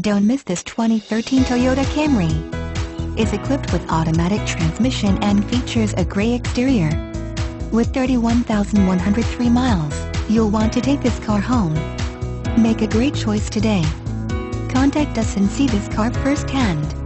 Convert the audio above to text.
Don't miss this 2013 Toyota Camry. Is equipped with automatic transmission and features a gray exterior. With 31,103 miles, you'll want to take this car home. Make a great choice today. Contact us and see this car firsthand.